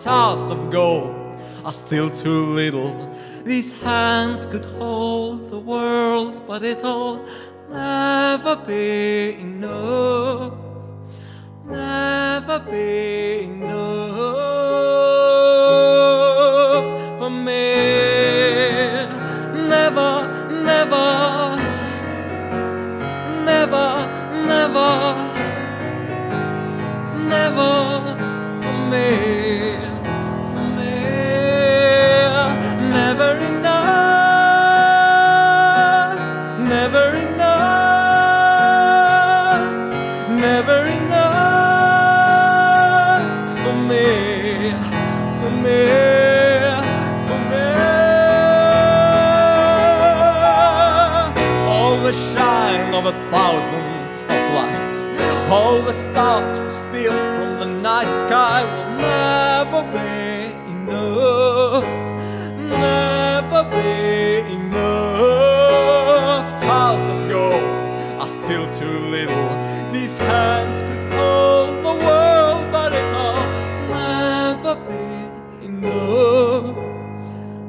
Towers of gold are still too little. These hands could hold the world, but it'll never be enough. Never be enough of a thousand spotlights, all the stars we steal from the night sky will never be enough, never be enough. Towers of gold are still too little. These hands could hold the world, but it'll never be enough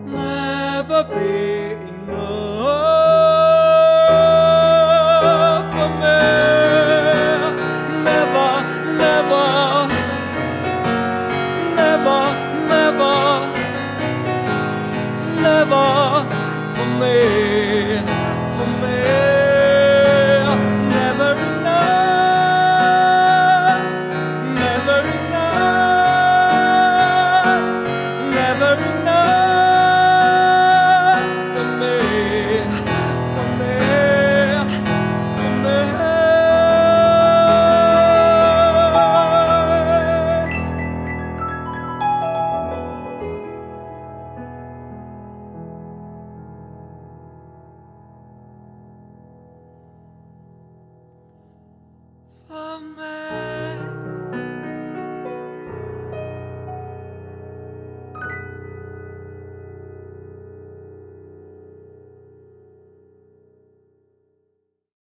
never be enough never for me, Me.